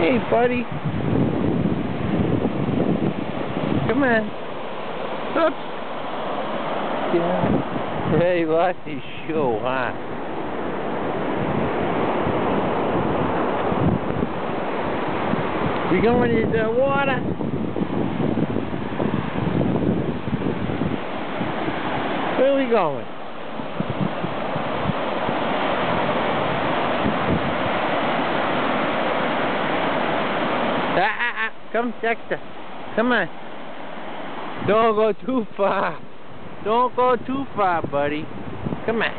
Hey, buddy. Come on. Oops. Yeah. Hey, he lost his shoe, huh? We going into the water? Where are we going? Come, Dexter. Come on. Don't go too far. Don't go too far, buddy. Come on.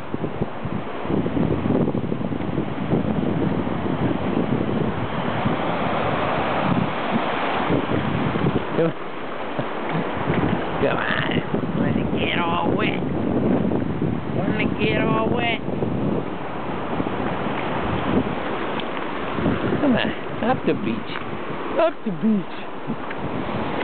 Come. Come on. Wanna get all wet. Wanna get all wet. Come on. Up the beach. Up the beach.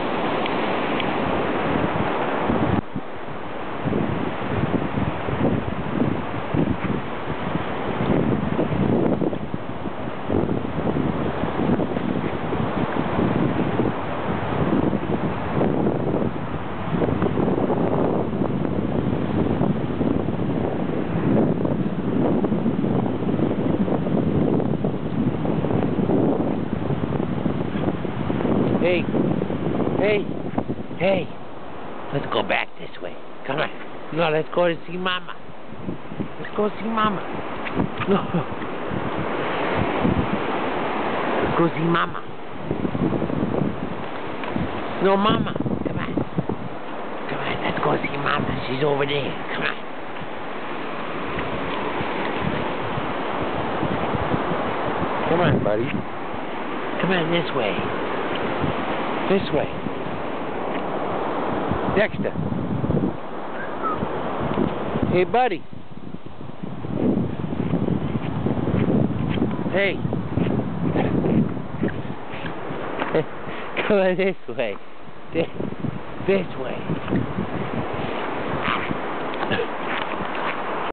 Hey, hey, hey, let's go back this way. Come on. No, let's go to see Mama. Let's go see Mama. No, no. Let's go see Mama. No, Mama. Come on. Come on, let's go see Mama. She's over there. Come on. Come on, buddy. Come on this way. This way. Dexter. Hey, buddy. Hey. Come this way. This, this way.